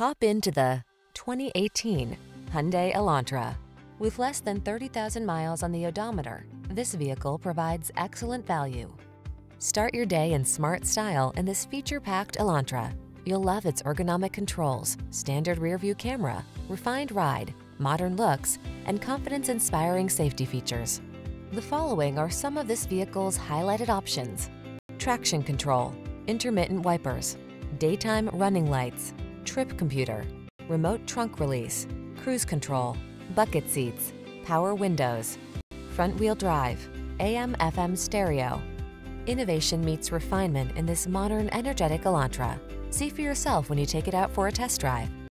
Hop into the 2018 Hyundai Elantra. With less than 30,000 miles on the odometer, this vehicle provides excellent value. Start your day in smart style in this feature-packed Elantra. You'll love its ergonomic controls, standard rear-view camera, refined ride, modern looks, and confidence-inspiring safety features. The following are some of this vehicle's highlighted options. Traction control, intermittent wipers, daytime running lights, trip computer, remote trunk release, cruise control, bucket seats, power windows, front wheel drive, AM FM stereo. Innovation meets refinement in this modern energetic Elantra. See for yourself when you take it out for a test drive.